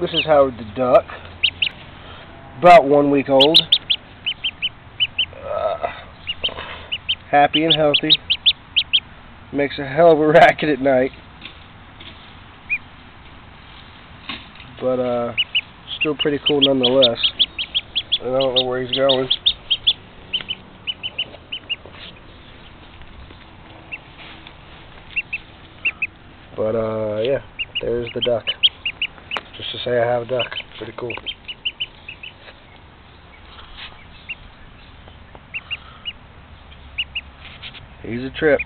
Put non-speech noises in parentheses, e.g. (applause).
This is Howard the duck. About one week old. Uh, happy and healthy. Makes a hell of a (laughs) racket at night. But, uh, still pretty cool nonetheless. and I don't know where he's going. But, uh, yeah, there's the duck. Just to say I have a duck. Pretty cool. He's a trip.